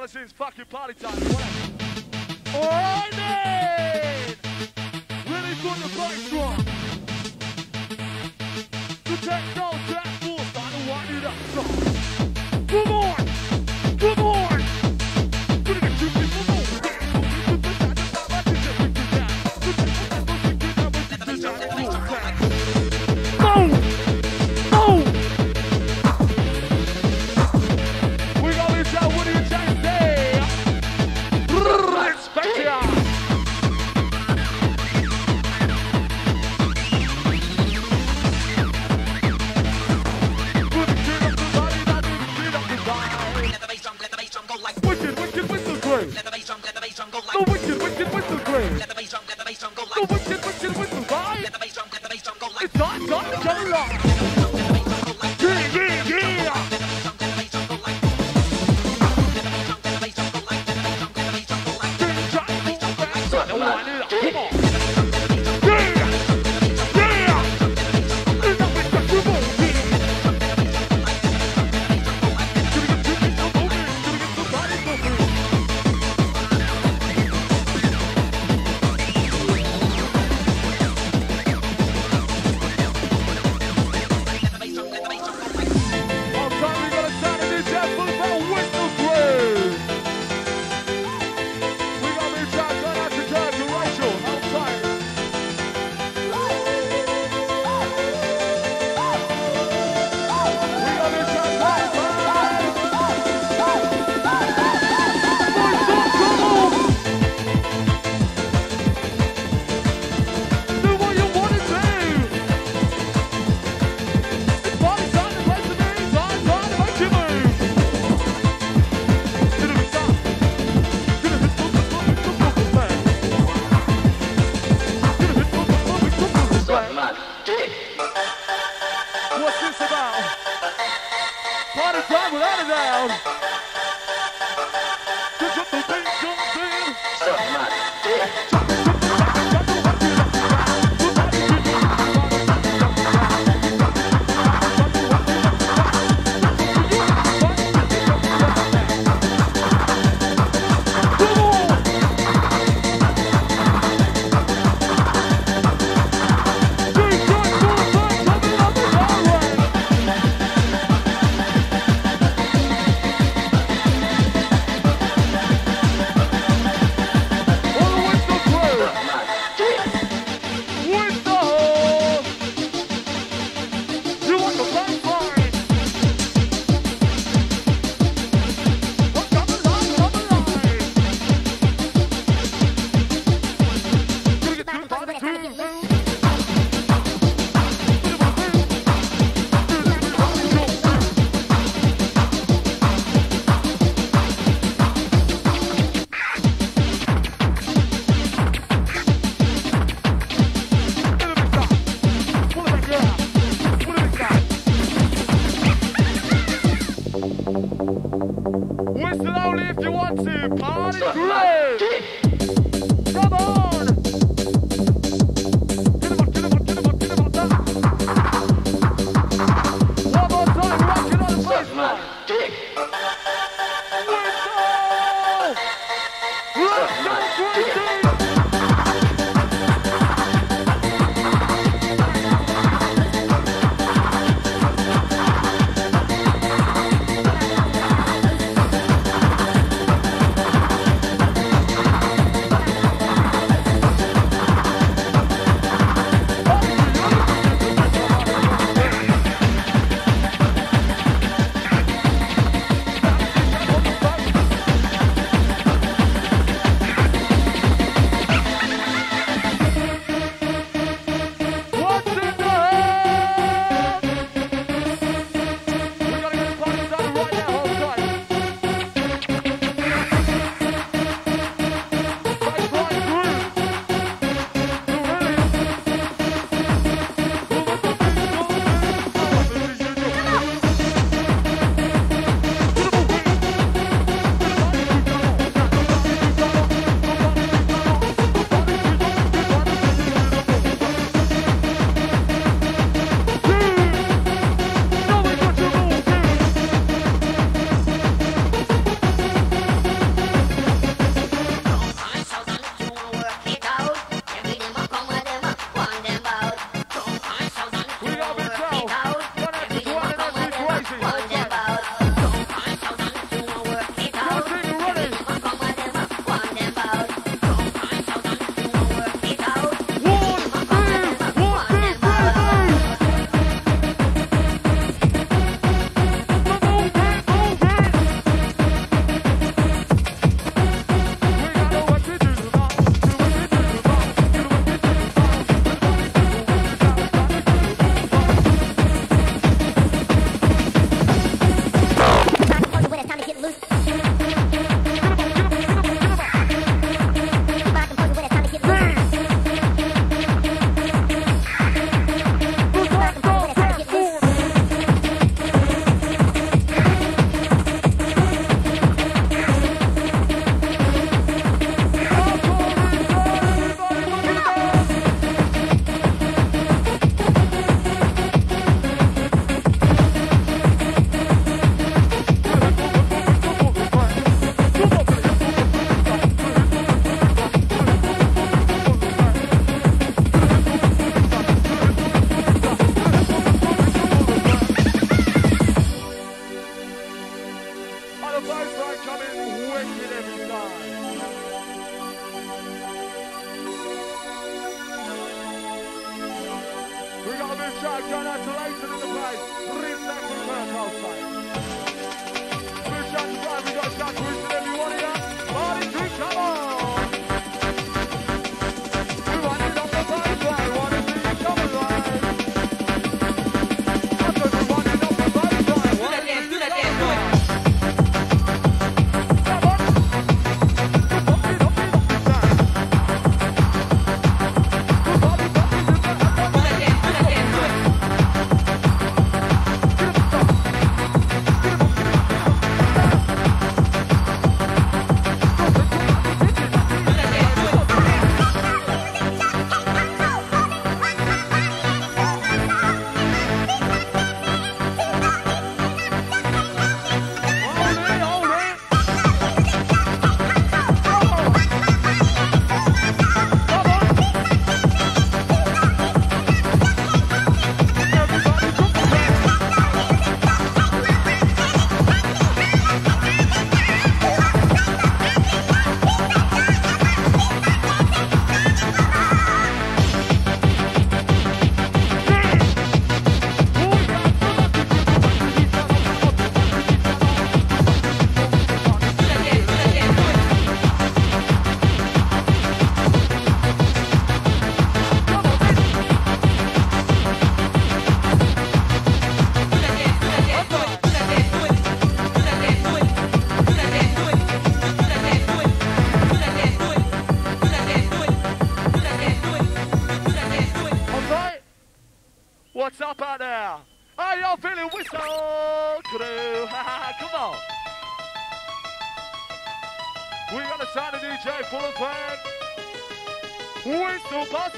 honestly, it's fucking party time. Alright then! Ready for the bass strong. The techno track force, I don't want you to stop.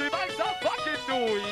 Whistle posse, make some fucking noise.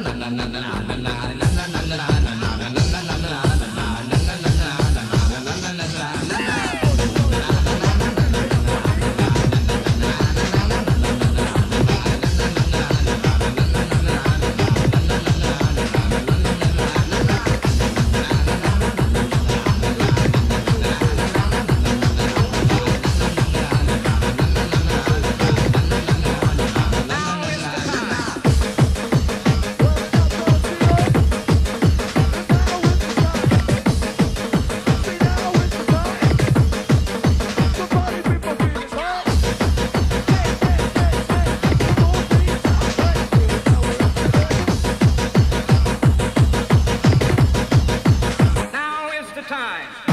なななな Time.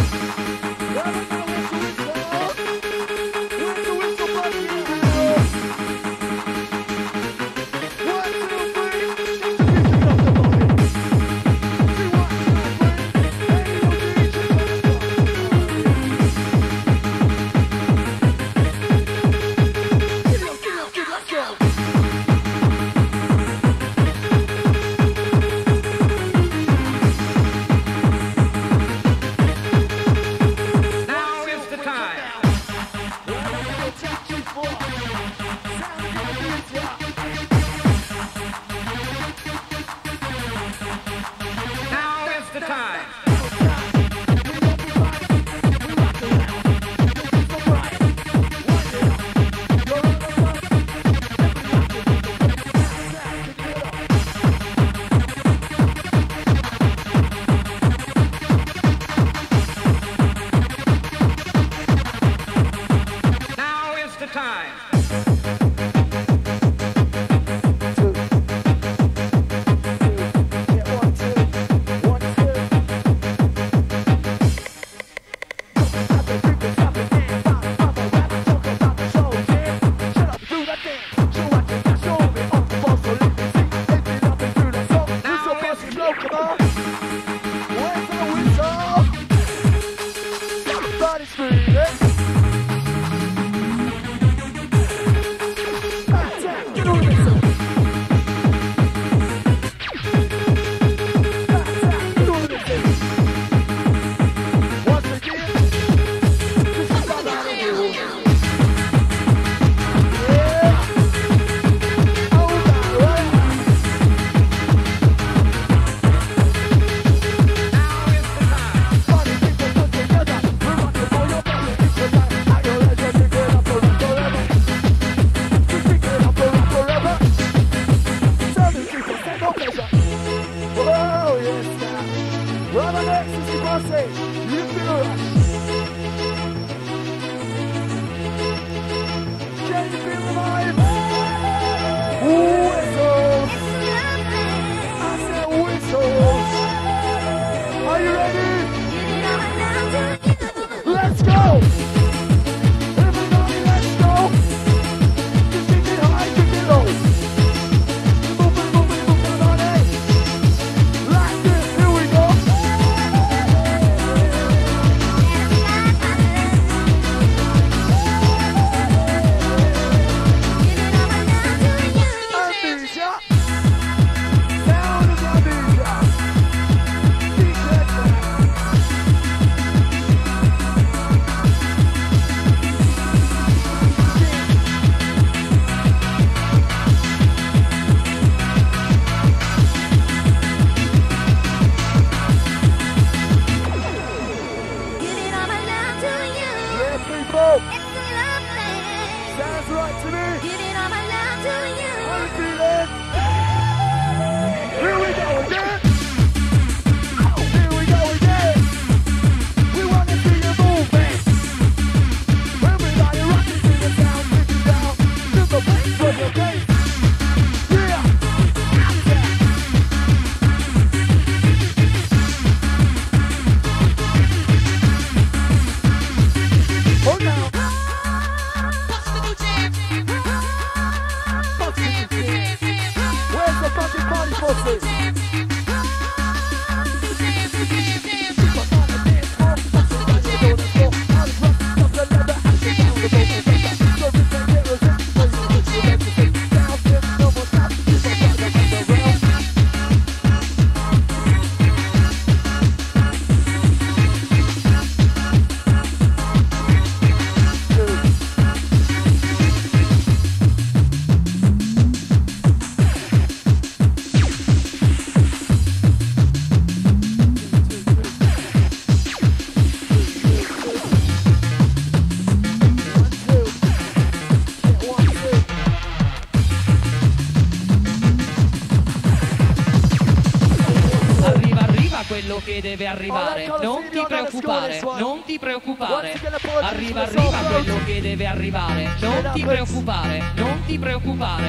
che deve arrivare. Non ti preoccupare, non ti preoccupare. Arriva, arriva quello che deve arrivare. Non ti preoccupare, non ti preoccupare.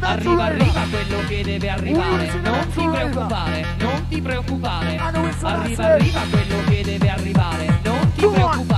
Arriva, arriva quello che deve arrivare. Non ti preoccupare, non ti preoccupare. Arriva, arriva quello che deve arrivare. Non ti preoccupare.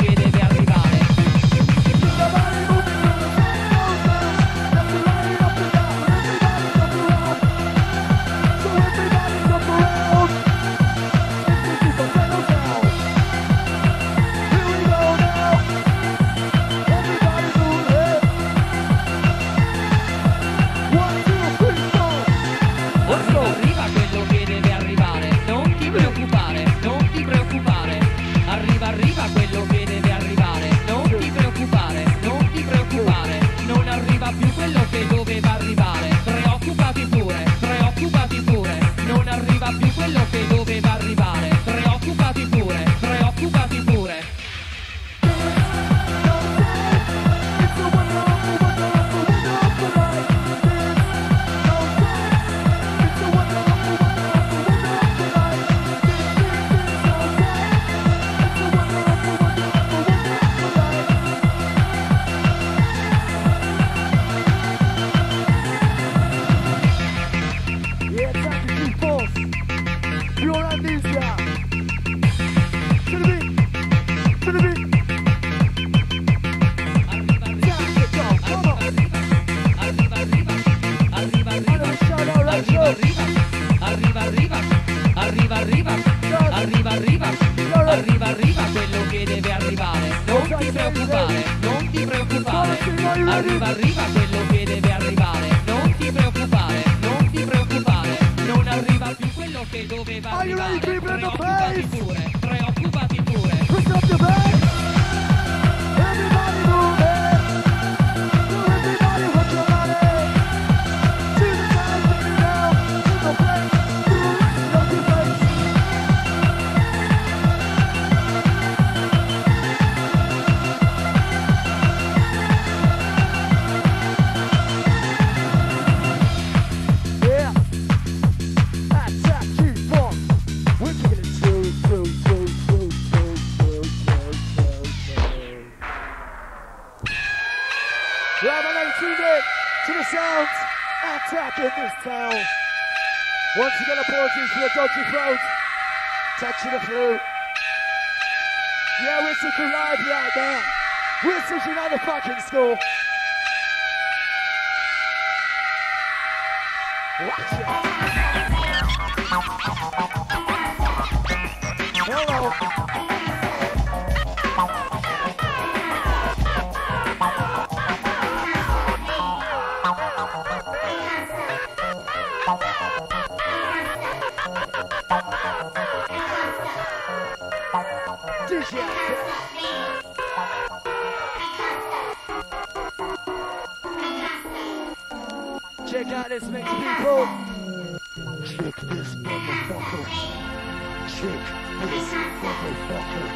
kick. This motherfucker.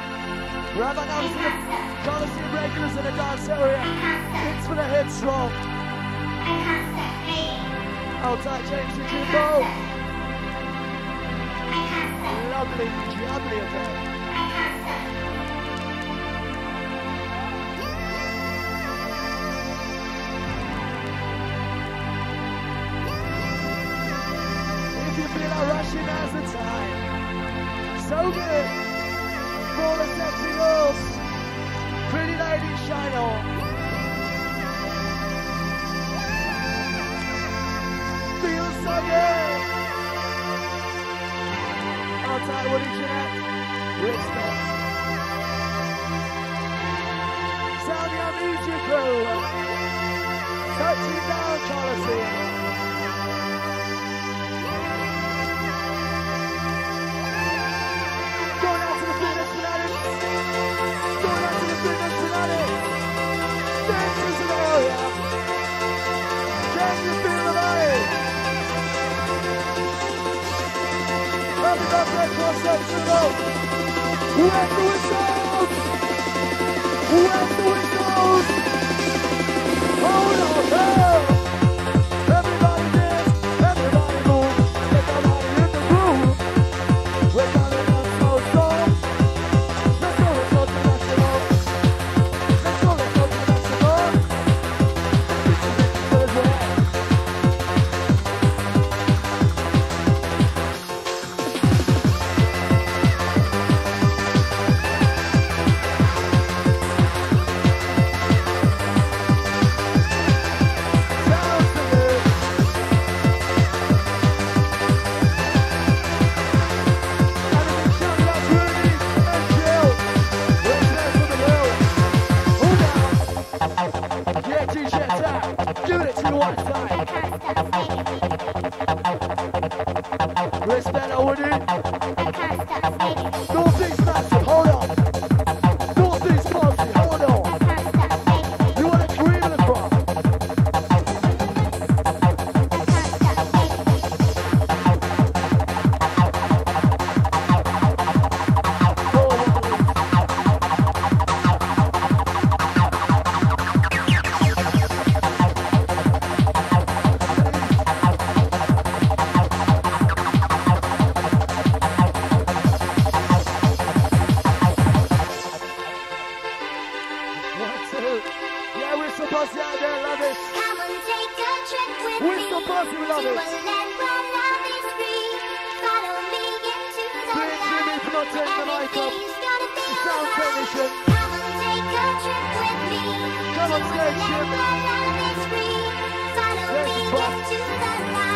Right about now, listen regulars in the dance area. It's for the heads roll. Outside James the Jimbo. Lovely, lovely event. so good. Pour le Sentinels. Pretty lady, shine on. Feels so good. Outside Woody Jeanette. Respect. Sound your music, crew. Touching down, Colosseum. exceptional. We have to We're supposed love it? Come and take a trip with me. Where's the love it? To love is free. Follow me into the Come and take a trip with me. Come on, love free. Follow me into the light.